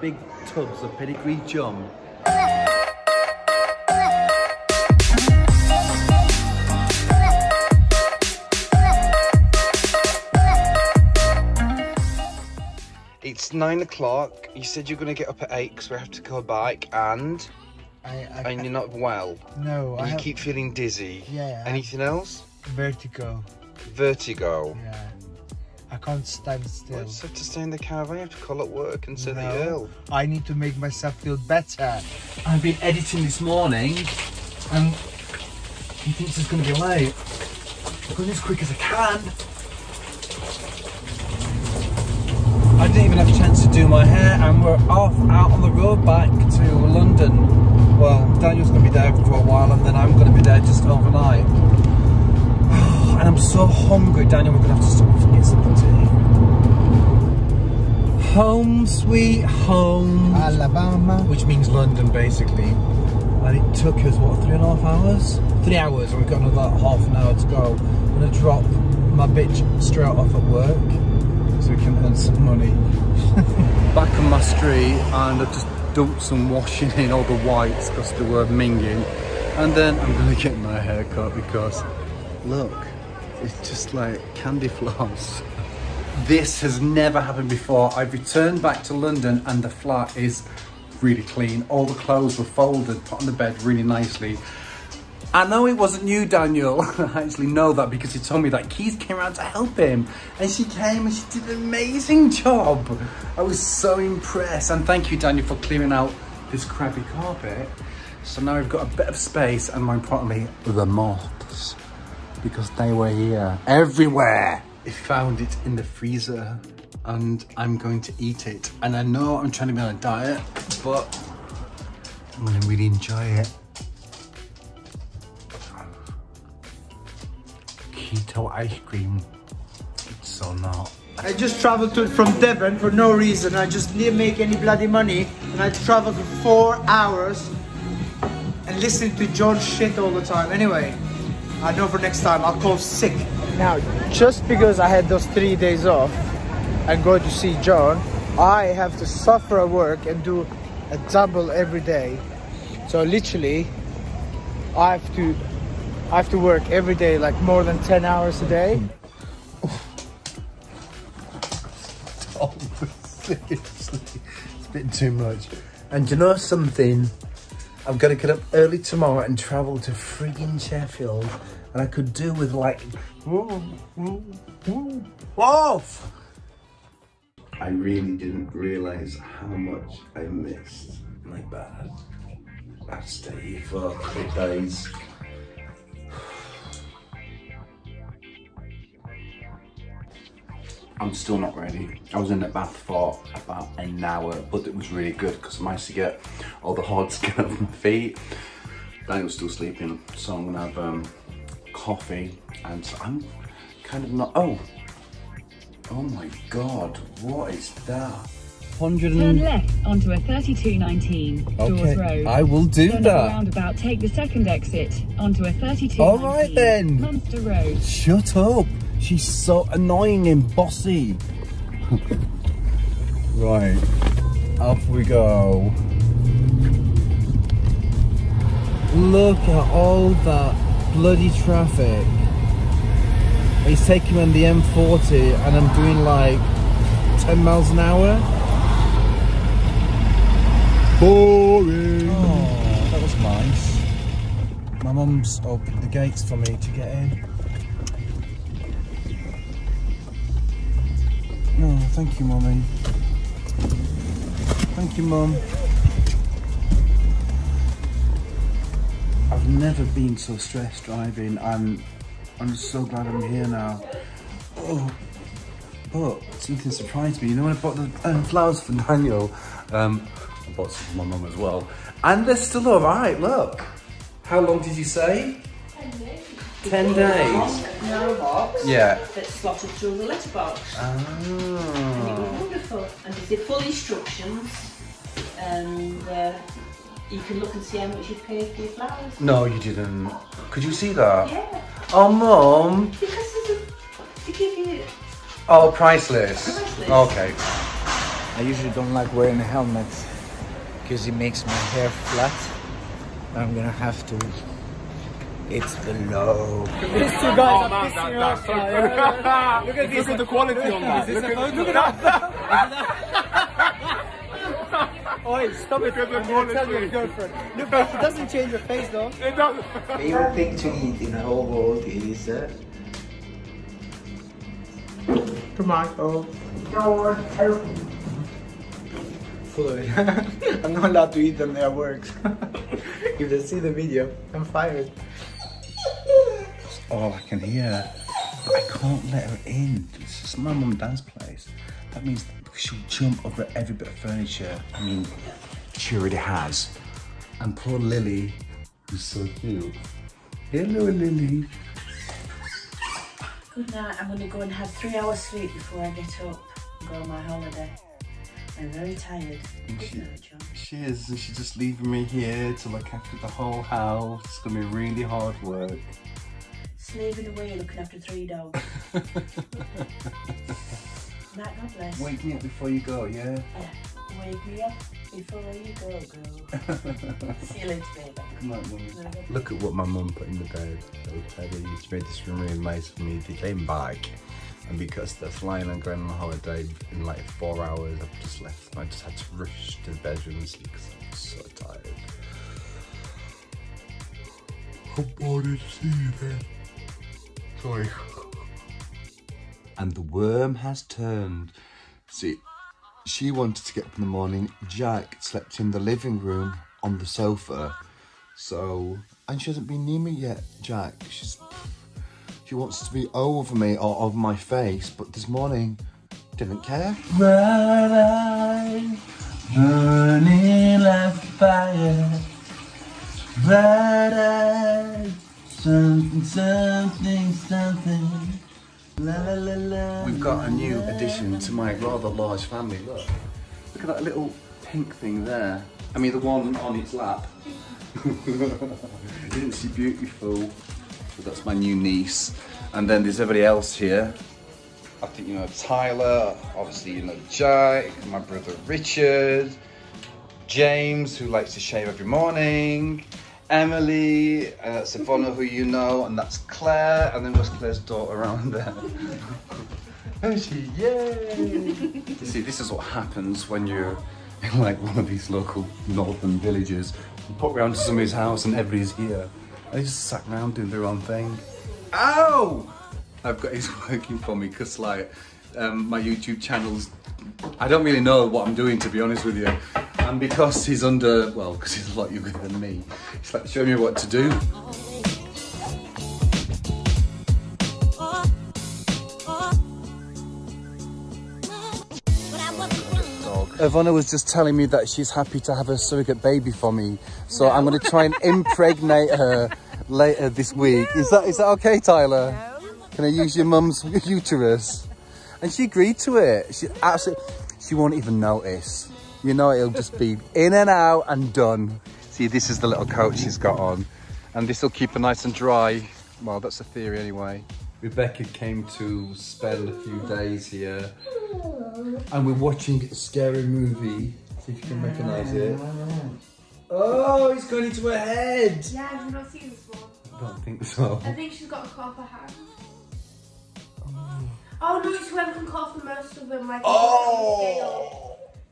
big tubs of Pedigree Chum. It's nine o'clock. You said you're going to get up at eight because we have to go bike and I, I, and you're not well. no, I you have keep feeling dizzy. Yeah, I- Anything else? vertigo. Vertigo. Yeah, I can't stand Well, still. just have to stay in the caravan. You have to call at work and say that you're ill. I need to make myself feel better. I've been editing this morning and he thinks it's going to be late. I'm going as quick as I can. I didn't even have a chance to do my hair and we're off out on the road back to London. Well, Daniel's going to be there for a while and then I'm going to be there just overnight. And I'm so hungry, Daniel, we're going to have to stop and get something. Home sweet home Alabama. which means London basically. And it took us what three and a half hours? Three hours, and we've got another half an hour to go. I'm gonna drop my bitch straight off at work so we can earn some money. Back on my street, and I've just dumped some washing in all the whites because they were minging. And then I'm gonna get my hair cut because look, it's just like candy floss. This has never happened before. I've returned back to London and the flat is really clean. All the clothes were folded, put on the bed really nicely. I know it wasn't you, Daniel. I actually know that because he told me that Keith came around to help him. And she came and she did an amazing job. I was so impressed. And thank you, Daniel, for clearing out this crappy carpet. So now we've got a bit of space and more importantly, the moths. Because they were here everywhere. I found it in the freezer and I'm going to eat it. And I know I'm trying to be on a diet, but I'm gonna really enjoy it. Keto ice cream. It's so not. I just traveled to, from Devon for no reason. I just didn't make any bloody money. And I traveled for four hours and listened to John shit all the time. Anyway, I know for next time I'll call sick. Now, just because I had those three days off and go to see John, I have to suffer at work and do a double every day. So literally, I have to I have to work every day, like more than 10 hours a day. Oh, seriously, it's a bit too much. And you know something? I've got to get up early tomorrow and travel to friggin' Sheffield, and I could do with like, off. I really didn't realise how much I missed my bad. I'd stay here for three days. I'm still not ready. I was in the bath for about an hour, but it was really good because I managed to get all the hard skin off my feet. Daniel's still sleeping, so I'm gonna have um, coffee and so I'm kind of not. Oh, oh my god, what is that? Hundred Turn left onto a 3219 Dawes Okay, Road. I will do Then at that. the roundabout, take the second exit onto a 3219 All right then. Munster Road. Shut up. She's so annoying and bossy. right, off we go. Look at all that bloody traffic. He's taking me on the M40 and I'm doing like 10 miles an hour. Boring. Oh, that was nice. My mum's opened the gates for me to get in. Oh, thank you, Mommy. Thank you, mum. I've never been so stressed driving. I'm, I'm so glad I'm here now. Oh, but something surprised me. You know when I bought the um, flowers for Daniel, um, I bought some for my mum as well, and they're still all right. Look, how long did you say? Ten days. narrow box Yeah. that's slotted through the letterbox. And it was Ah. wonderful. And there's the full instructions, and uh, you can look and see how much you paid for your flowers. No, you didn't. Could you see that? Yeah, Oh, mum. because there's a, they give you. Oh, priceless. Priceless. Okay. I usually don't like wearing a helmet because it makes my hair flat. I'm gonna have to. It's below. These two guys are pissing me off. Look at this. Look at the quality on that. Look at, look at that. Oi, stop it. I'm gonna tell your girlfriend. Look, it doesn't change your face though. It doesn't. Favorite thing to eat in the whole world is uh, Tomato. Food. I'm not allowed to eat them there at work. if they see the video, I'm fired. All I can hear. But I can't let her in. This is my mum and dad's place. That means she'll jump over every bit of furniture. I mean, she already has. And poor Lily, who's so cute. Hello, Lily. Good night. I'm going to go and have three hours sleep before I get up and go on my holiday. I'm very tired. Good night, John. She is, and she's just leaving me here to look after the whole house. It's gonna be really hard work. Slaving away looking after three dogs. Night, God bless. Wake me up before you go, yeah? Yeah. Wake me up before you go, girl. See you later, baby. Come on, mummy. Look at what my mum put in the bed. Okay, they used to make this room really nice for me. They came back, and because they're flying and going on holiday in like four hours, I've just left. I just had to rush to the bedroom and sleep because I'm so tired. Hope I did see you there. Sorry. And the worm has turned. See, she wanted to get up in the morning. Jack slept in the living room on the sofa. So, and she hasn't been near me yet, Jack. She's, she wants to be over me or over my face, but this morning, didn't care. Bright eyes, burning like fire. Bright eyes, something, something, something. La, la, la, la. We've got a new addition to my rather large family. Look, look at that little pink thing there. I mean, the one on its lap. Isn't she beautiful? So that's my new niece. And then there's everybody else here. I think you know Tyler, obviously you know Jack, my brother Richard, James, who likes to shave every morning, Emily, uh, who you know, and that's Claire, and then where's Claire's daughter around there? And she, yay! you see, this is what happens when you're in like one of these local northern villages. You pop round to somebody's house and everybody's here. They just sat around doing their own thing. Ow! I've got he's working for me because like um, my YouTube channel's I don't really know what I'm doing to be honest with you. And because he's under well, because he's a lot younger than me, he's like showing me what to do. Ivana was just telling me that she's happy to have a surrogate baby for me. So I'm going to try and impregnate her later this week. Is that is that okay, Tyler? Can I use your mum's uterus? And she agreed to it. She absolutely, she won't even notice. You know, it'll just be in and out and done. See, this is the little coat she's got on. And this will keep her nice and dry. Well, that's the theory anyway. Rebecca came to spend a few days here. And we're watching a scary movie. See if you can recognise it. Oh, it's going into her head. Yeah, have you not seen this one? I don't think so. I think she's got a copper hat. Oh no, it's whoever can cut off the most of them, like Oh!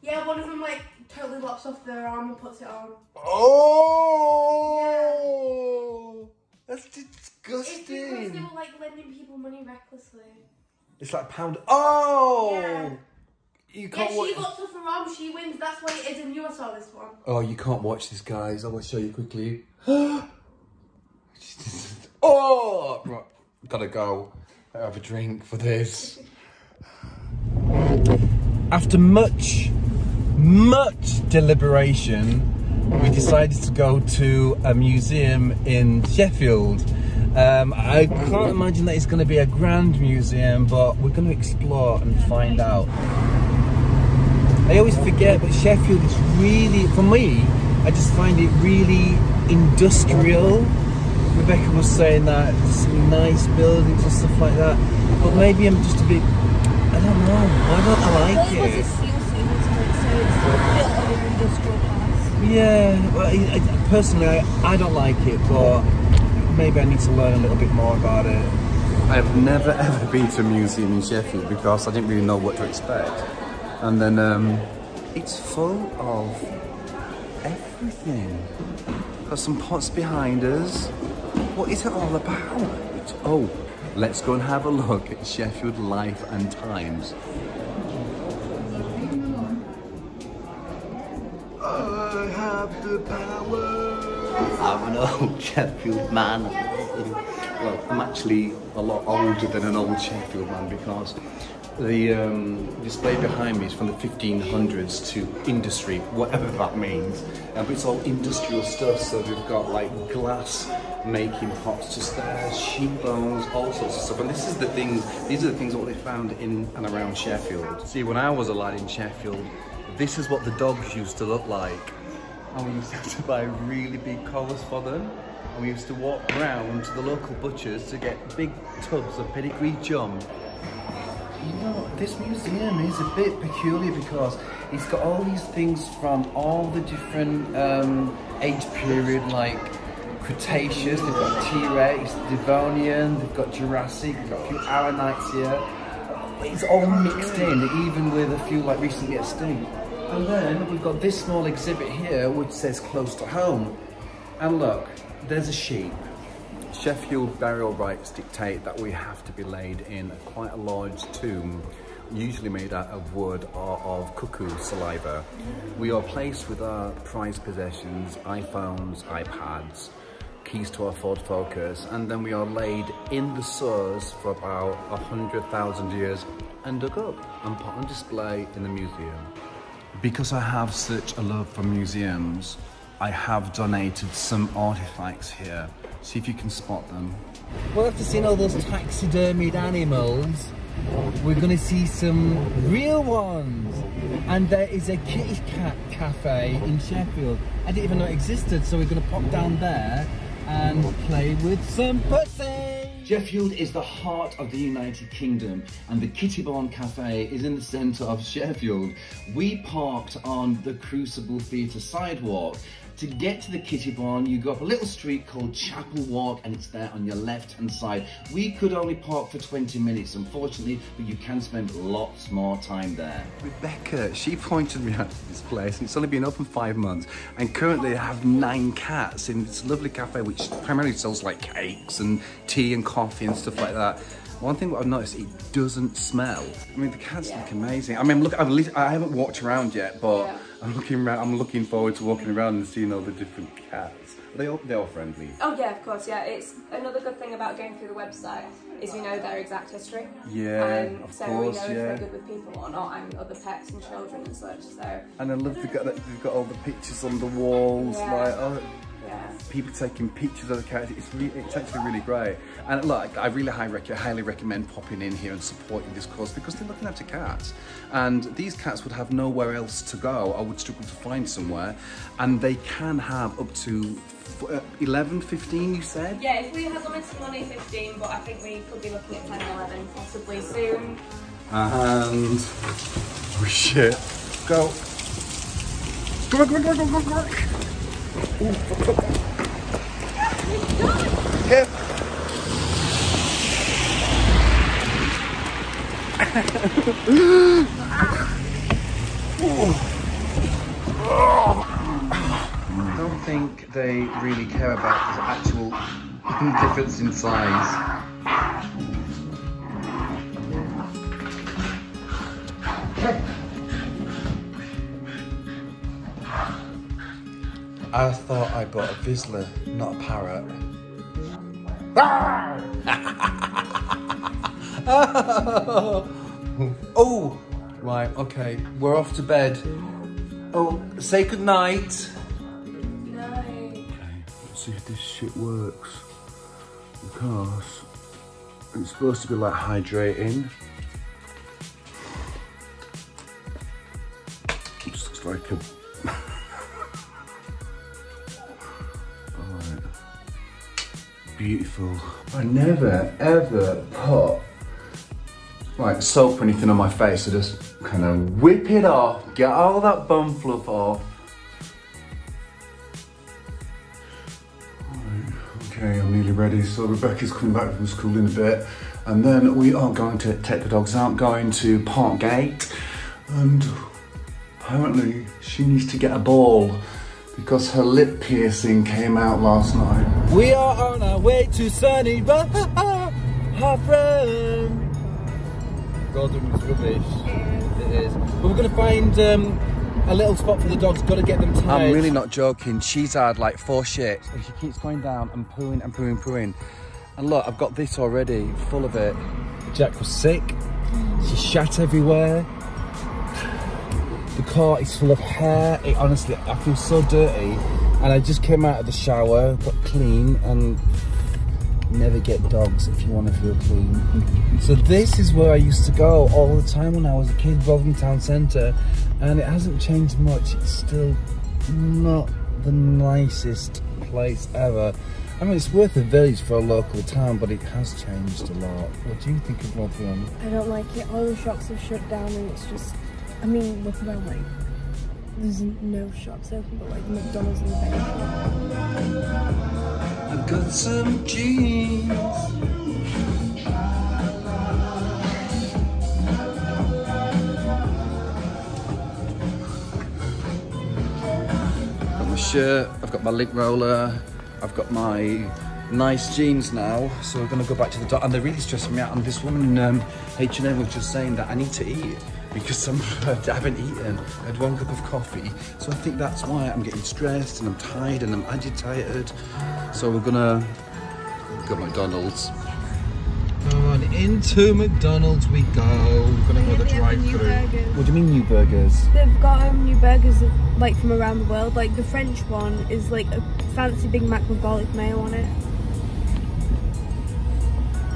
Yeah, one of them like totally lops off their arm and puts it on. Oh! That's disgusting. It's because they were like lending people money recklessly. It's like pound. Oh! Yeah. You can't yeah, she lots off her arm, she wins. That's why it is in you. I saw this one. Oh, you can't watch this, guys. I will show you quickly. oh! Right, gotta go. I Have a drink for this. After much, much deliberation, we decided to go to a museum in Sheffield. Um, I can't imagine that it's going to be a grand museum, but we're going to explore and find out. I always forget, but Sheffield is really, for me, I just find it really industrial. Rebecca was saying that there's some nice buildings and stuff like that, but maybe I'm just a bit, I don't know, why don't I like it? Yeah, well, I, I, personally, I, I don't like it, but maybe I need to learn a little bit more about it. I've never ever been to a museum in Sheffield because I didn't really know what to expect. And then um, it's full of everything. Got some pots behind us. What is it all about? Oh, let's go and have a look at Sheffield Life and Times. The power. I'm an old Sheffield man. Well, I'm actually a lot older than an old Sheffield man because the um, display behind me is from the 1500s to industry, whatever that means. But it's all industrial stuff, so we've got like glass making pots to stairs, sheep bones, all sorts of stuff. And this is the things, these are the things that they found in and around Sheffield. See, when I was a lad in Sheffield, this is what the dogs used to look like. And we used to buy really big collars for them. And we used to walk round to the local butchers to get big tubs of Pedigree Chum. You know, this museum is a bit peculiar because it's got all these things from all the different um, age period, like Cretaceous, they've got T-Rex, Devonian, they've got Jurassic, they've got a few ammonites here. It's all mixed in, even with a few like recently extinct. And then we've got this small exhibit here which says close to home. And look, there's a sheep. Sheffield burial rites dictate that we have to be laid in quite a large tomb, usually made out of wood or of cuckoo saliva. We are placed with our prized possessions, iPhones, iPads, keys to our Ford Focus, and then we are laid in the sewers for about a hundred thousand years and dug up and put on display in the museum. Because I have such a love for museums, I have donated some artifacts here. See if you can spot them. Well, after seeing all those taxidermied animals, we're going to see some real ones. And there is a kitty cat cafe in Sheffield. I didn't even know it existed, so we're going to pop down there and play with some. Sheffield is the heart of the United Kingdom and the Kitty Barn Cafe is in the centre of Sheffield. We parked on the Crucible Theatre sidewalk. To get to the Kitty Barn, you go up a little street called Chapel Walk and it's there on your left hand side. We could only park for 20 minutes, unfortunately, but you can spend lots more time there. Rebecca, she pointed me out to this place and it's only been open five months and currently they have nine cats in this lovely cafe which primarily sells like cakes and tea and coffee and stuff like that. One thing that I've noticed, it doesn't smell. I mean, the cats look amazing. I mean, look, I've lit- I haven't walked around yet, but Yeah. I'm looking around. I'm looking forward to walking around and seeing all the different cats. Are they all, they're all friendly. Oh yeah, of course, yeah. It's another good thing about going through the website is we know their exact history. Yeah, Um, of so course, we know if they're good with people or not, and other pets and children and such. So And I love that- they've got all the pictures on the walls, Yeah. like oh, yeah. people taking pictures of the cats. It's really, it's actually really great. And look, I really high rec- highly recommend popping in here and supporting this cause because they're looking after cats. And these cats would have nowhere else to go. I would struggle to find somewhere. And they can have up to uh, 11, 15, you said? Yeah, if we had limited money, 15, but I think we could be looking at 10, 11 possibly soon. And oh shit, go. Come on, come on, come on, I don't think they really care about the actual difference in size. I thought I bought a Vizsla, not a parrot. oh, right, okay, we're off to bed. Oh, say good night. No. Let's see if this shit works. Because it's supposed to be like hydrating. It just looks like a. Beautiful. I never ever put like soap or anything on my face. I just Kind of whip it off, get all that bum fluff off. Okay, I'm nearly ready. So Rebecca's coming back from school in a bit. And then we are going to take the dogs out, going to Park Gate. And apparently she needs to get a ball because her lip piercing came out last night. We are on our way to sunny Rotherham. Golden is rubbish. It is. But we're going to find um, a little spot for the dogs. Got to get them tied. I'm really not joking. She's had like four shits and she keeps going down and pooing and pooing, pooing. And look, I've got this already, full of it. Jack was sick. She shat everywhere. The car is full of hair. It honestly, I feel so dirty. And I just came out of the shower, got clean, and never get dogs if you want to feel clean. So this is where I used to go all the time when I was a kid, Rotherham Town Centre, and it hasn't changed much. It's still not the nicest place ever. I mean, it's worth a village for a local town, but it has changed a lot. What do you think of Rotherham? I don't like it. All the shops have shut down and it's just, I mean, look around like, there's no shops open but like McDonald's and the shop. I've got some jeans. Got my shirt, I've got my link roller, I've got my nice jeans now. So we're gonna go back to the dog, and they're really stressing me out. And this woman in um, H&M was just saying that I need to eat because I'm, I haven't eaten. I had one cup of coffee. So I think that's why I'm getting stressed and I'm tired and I'm agitated. So we're gonna go McDonald's. On into McDonald's we go. We're gonna go the drive-through. What do you mean new burgers? They've got um, new burgers of, like from around the world. Like the French one is like a fancy Big Mac with garlic mayo on it.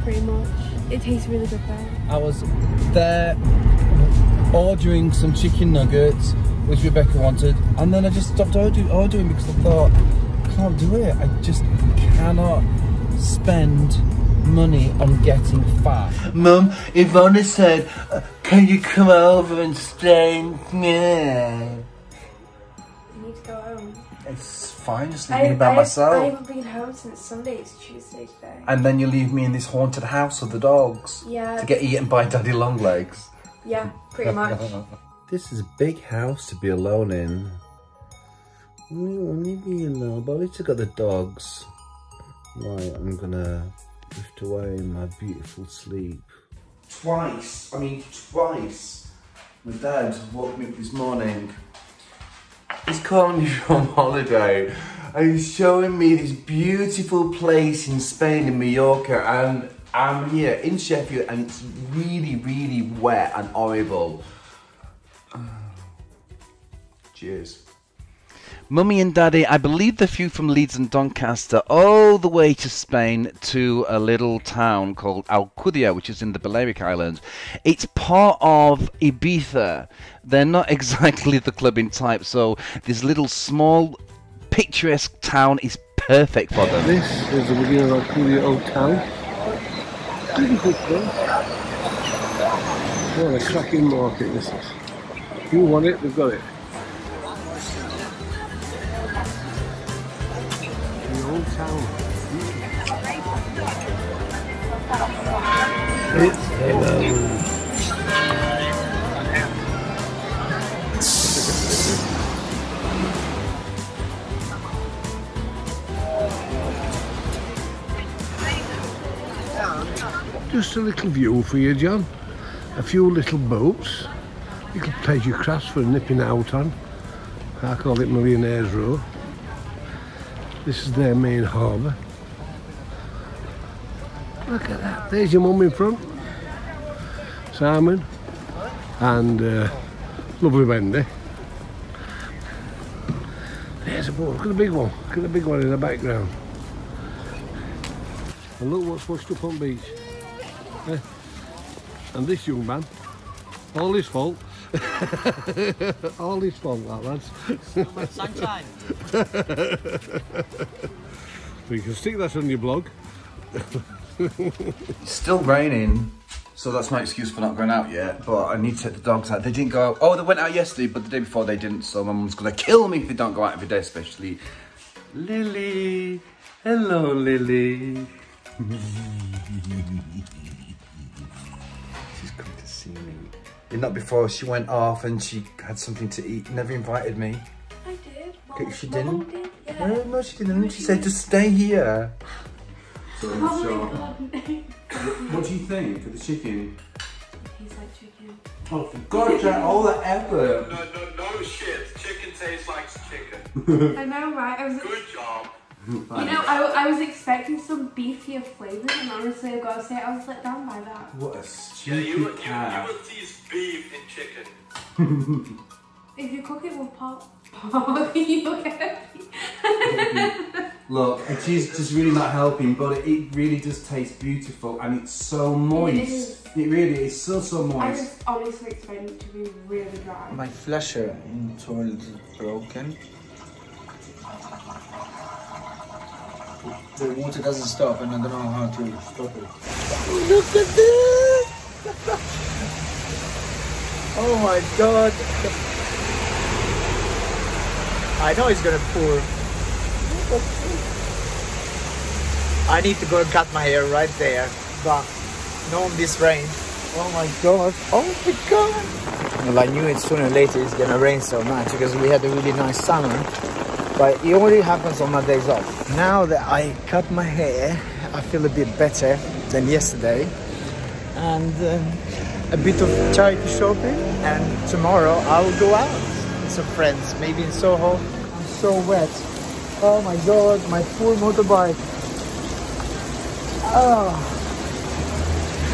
Pretty much. It tastes really good though. I was there ordering some chicken nuggets, which Rebecca wanted, and then I just stopped order- ordering because I thought, I can't do it. I just cannot spend money on getting fat. Mum, Ivana said, uh, can you come over and stay with me? Need to go home. It's fine, just leave me by myself. I haven't been home since Sunday. It's Tuesday today. And then you leave me in this haunted house of the dogs Yeah. to get eaten by Daddy Longlegs. Yeah, pretty much. This is a big house to be alone in. You only be alone, but at least I got the dogs. Right, I'm gonna drift away in my beautiful sleep. Twice, I mean twice, my dad woke me up this morning. He's calling me from holiday and he's showing me this beautiful place in Spain, in Mallorca, and I'm here in Sheffield and it's really, really wet and horrible. Cheers. Mummy and Daddy, I believe the few from Leeds and Doncaster all the way to Spain to a little town called Alcudia, which is in the Balearic Islands. It's part of Ibiza. They're not exactly the clubbing type, so this little small picturesque town is perfect for them. This is the beginning of Alcudia Old Town. Pretty good place. What a cracking market this is. If you want it, they've got it. The old town. It's uh, a little view for you, John. A few little boats, little pleasure crafts for nipping out on. I call it Millionaires Row. This is their main harbour. Look at that. There's your mum in front. Simon. And uh, lovely Wendy. There's a boat. Look at the big one. Look at the big one in the background. And look what's washed up on beach. Eh? And this young man, all his fault. all his fault, that lads. Sunshine. so you can stick that on your blog. It's still raining, So that's my excuse for not going out yet, but I need to take the dogs out. They didn't go out. Oh, they went out yesterday, but the day before they didn't, so my mum's gonna kill me if they don't go out every day, especially Lily. Hello, Lily. She's come to see me. And not before she went off and she had something to eat, never invited me. I did. Okay, she didn't? did, yeah. No, no, she didn't. She said to stay here. So, Oh my so- god. what do you think of the chicken? He's like chicken. Oh, for God, Jack, all the effort. No, no, no shit. Chicken tastes like chicken. I know, right? I was. Good job. You know, I, I was expecting some beefier flavours, and honestly, I've got to say, I was let down by that. What a Yeah, stupid you, will- you, cat. you will taste beef in chicken. If you cook it with pork, pork, you get Look, it is just really not helping, but it, it really does taste beautiful and it's so moist. is. It really is so, so moist. I moist. was honestly expecting it to be really dry. My flasher in toilet is broken. The water doesn't stop and I don't know how to stop it. Look at this! oh my god! I know it's gonna pour. I need to go and cut my hair right there, but not on this rain. Oh my god! Oh my god! Well, I knew it sooner or later it's gonna rain so much because we had a really nice summer. But it only happens on my days off. Now that I cut my hair, I feel a bit better than yesterday. And um, a bit of charity shopping. And tomorrow I will go out with some friends, maybe in Soho. I'm so wet. Oh my god, my poor motorbike. Oh.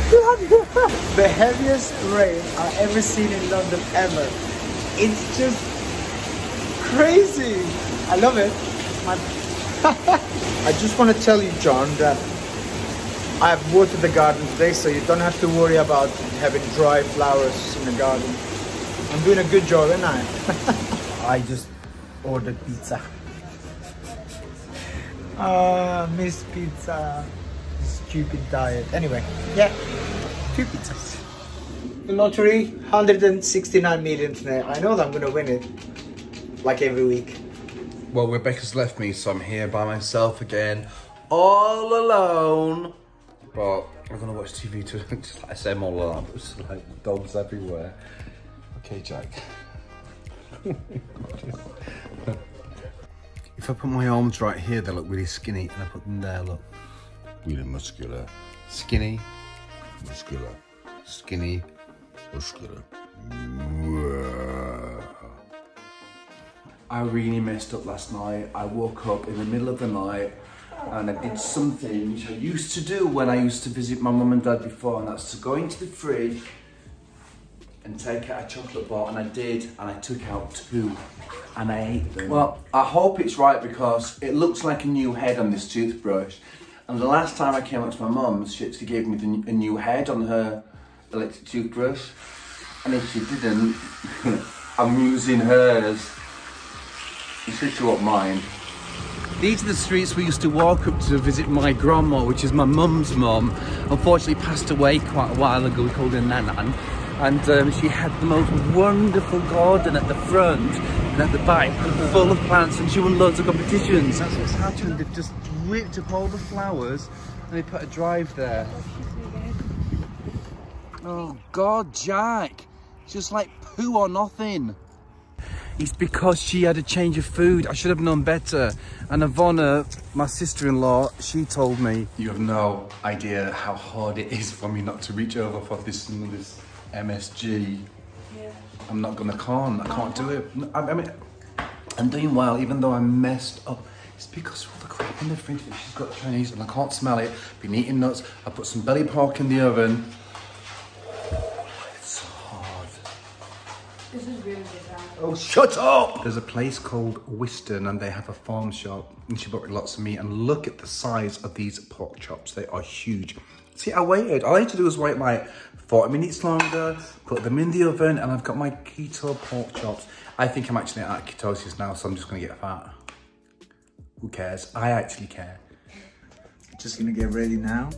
the heaviest rain I've ever seen in London ever. It's just crazy. I love it. I just want to tell you, John, that I have watered the garden today, so you don't have to worry about having dry flowers in the garden. I'm doing a good job, ain't I? I just ordered pizza. Ah, miss pizza. Stupid diet. Anyway, yeah, two pizzas. The lottery, 169 million today. I know that I'm gonna win it, like every week. Well, Rebecca's left me, so I'm here by myself again, all alone. But I'm gonna watch TV too. Just like I say, I'm all alone. but It's like dogs everywhere. Okay, Jack. if I put my arms right here, they look really skinny, and I put them there, look really muscular. Skinny, muscular, skinny, muscular. I really messed up last night. I woke up in the middle of the night and I did something which I used to do when I used to visit my mum and dad before, and that's to go into the fridge and take out a chocolate bar, and I did, and I took out two, and I ate them. Well, I hope it's right because it looks like a new head on this toothbrush, and the last time I came up to my mum's, she actually gave me the, a new head on her electric toothbrush, and if she didn't, I'm using hers. You said she won't mind. These are the streets we used to walk up to visit my grandma, which is my mum's mum. Unfortunately passed away quite a while ago, we called her Nanan. And um, she had the most wonderful garden at the front and at the back, full of plants, and she won loads of competitions. That's what's happened. They've just ripped up all the flowers and they put a drive there. Oh God, Jack! Just like poo or nothing. It's because she had a change of food. I should have known better. And Ivana, my sister-in-law, she told me, you have no idea how hard it is for me not to reach over for this, some of this MSG. Yeah. I'm not gonna, can't, I can't do it. I, I mean, I'm doing well, even though I'm messed up. It's because of all the crap in the fridge that she's got Chinese and I can't smell it. Been eating nuts. I put some belly pork in the oven. Oh, shut up! There's a place called Whiston and they have a farm shop and she bought me lots of meat and look at the size of these pork chops. They are huge. See, I waited. All I had to do was wait like 40 minutes longer, put them in the oven and I've got my keto pork chops. I think I'm actually at ketosis now, so I'm just gonna get fat. Who cares? I actually care. Just gonna get ready now.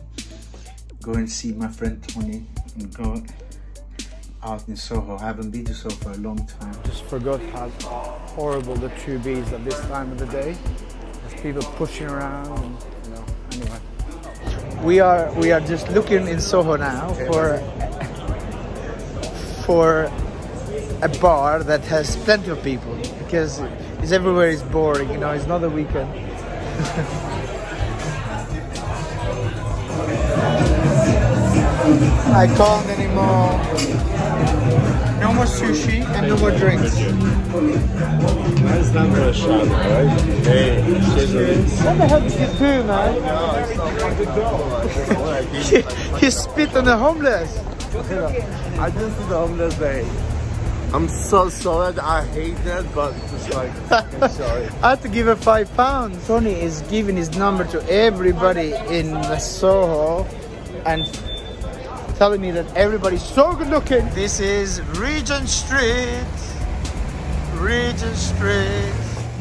Go and see my friend Tony and go out in Soho. I haven't been to Soho for a long time. Just forgot how horrible the tube is at this time of the day. There's people pushing around. And, you know, anyway. We are we are just looking in Soho now for for a bar that has plenty of people because it's everywhere is boring. You know, it's not a weekend. I can't anymore. No more sushi and no more drinks. That's not for a shot, right? Hey, What the hell did you do, man? you, you spit on the homeless. I just did the homeless day. I'm so sorry. I hate that, but just like, I'm sorry. I had to give her five pounds. Tony is giving his number to everybody in Soho and telling me that everybody's so good looking. This is Regent Street. Regent Street.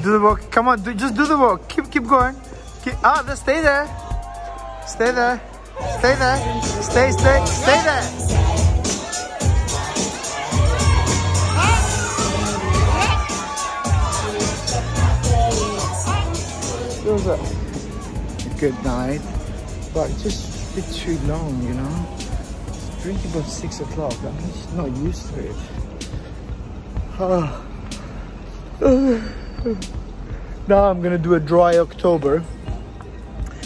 Do the walk. Come on, do, just do the walk. Keep keep going. Keep, ah, just stay there. Stay there. Stay there. Stay, stay, stay there. It was a, a good night, but just a bit too long, you know. Drinking about six o'clock. I'm just not used to it. Now I'm gonna do a dry October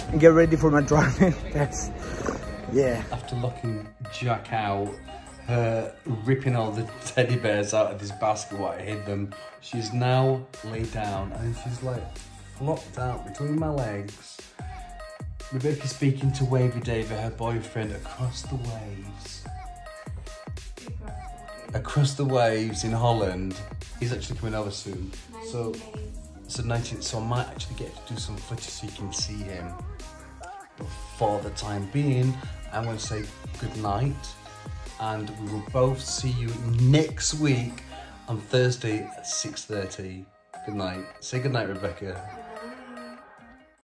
and get ready for my driving test. Yeah. After locking Jack out, her ripping all the teddy bears out of this basket while I hid them, she's now laid down and she's like flopped out between my legs. Rebecca's speaking to Wavy David, her boyfriend, across the waves. Across the waves in Holland. He's actually coming over soon. So, so 19, so I might actually get to do some footage so you can see him. But for the time being, I'm going to say good night, and we will both see you next week on Thursday at 6:30. Good night. Say good night, Rebecca.